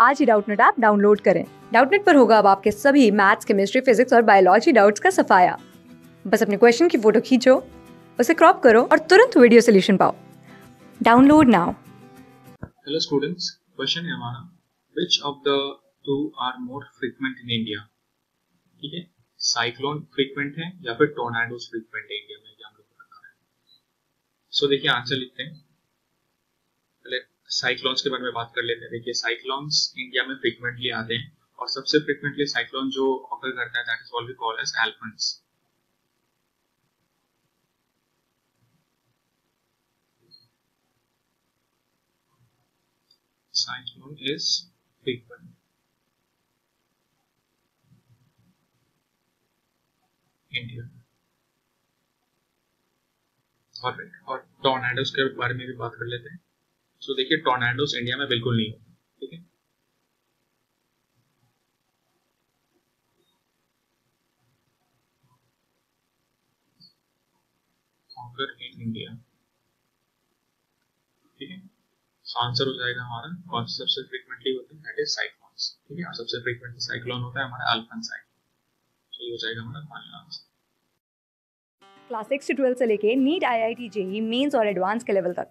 आज ही Doubtnut app download करें। डाउटनेट पर होगा अब आपके सभी मैथ्स केमिस्ट्री फिजिक्स और बायोलॉजी डाउट्स का सफाया। बस अपने क्वेश्चन की फ़ोटो खींचो उसे क्रॉप करो और तुरंत वीडियो सोल्यूशन पाओ। Download now. Hello students, question है हमारा which of the two are more frequent in India? ठीक है? साइक्लोन फ्रीक्वेंट है या फिर टोर्नाडोज फ्रीक्वेंट है इंडिया में हम लोग को बता सो देखिए आंसर लिखते हैं। साइक्लोन्स के बारे में बात कर लेते हैं। देखिए साइक्लोन्स इंडिया में फ्रीक्वेंटली आते हैं और सबसे फ्रीक्वेंटली साइक्लोन जो ऑकर करता है that is what we call as एल्फन्स. और और के बारे में भी बात कर लेते हैं। सो देखिए टॉर्नेडोज इंडिया में बिल्कुल नहीं होते, ठीक है? इन इंडिया ठीक है? आंसर हो जाएगा हमारा कौन सा सबसे फ्रीक्वेंटली होता है दैट इज़ साइक्लोन्स ठीक है? सबसे फ्रीक्वेंटली साइक्लोन होता है हमारा अल्फन साइक्लोन सो ये हो जाएगा हमारा फाइनल आंसर क्लास सिक्स से ट्वेल्थ से लेके NEET I I T JEE mains और एडवांस के लेवल तक।